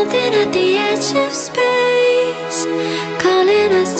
something at the edge of space calling us